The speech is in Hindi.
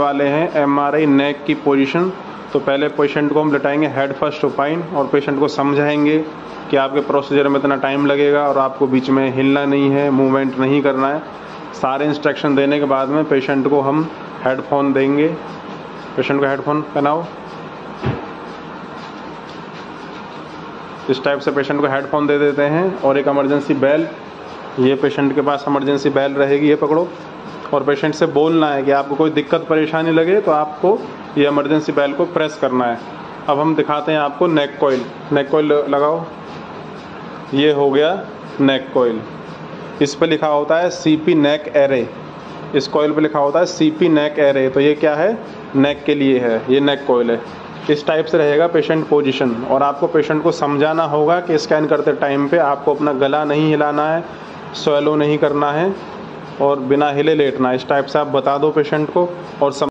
वाले हैं एमआरआई नेक की पोजीशन तो पहले पेशेंट को हम लटाएँगे हेड फ़र्स्ट ओपाइन और पेशेंट को समझाएँगे कि आपके प्रोसीजर में इतना टाइम लगेगा और आपको बीच में हिलना नहीं है मूवमेंट नहीं करना है। सारे इंस्ट्रक्शन देने के बाद में पेशेंट को हम हेडफोन देंगे। पेशेंट को हेडफोन पहनाओ। इस टाइप से पेशेंट को हेडफोन दे देते हैं और एक इमरजेंसी बेल ये पेशेंट के पास इमरजेंसी बेल रहेगी, ये पकड़ो। और पेशेंट से बोलना है कि आपको कोई दिक्कत, परेशानी लगे तो आपको ये इमरजेंसी बैल को प्रेस करना है। अब हम दिखाते हैं आपको नेक कोयल नेक कोयल लगाओ। ये हो गया नेक कोयल इस पर लिखा होता है सी पी नेक एरे इस कोयल पे लिखा होता है सी पी नेक एरे तो ये क्या है? नेक के लिए है। ये नेक कोयल है। इस टाइप से रहेगा पेशेंट पोजीशन और आपको पेशेंट को समझाना होगा कि स्कैन करते टाइम पे आपको अपना गला नहीं हिलाना है स्वेलो नहीं करना है। और बिना हिले लेटना इस टाइप से आप बता दो पेशेंट को और सम...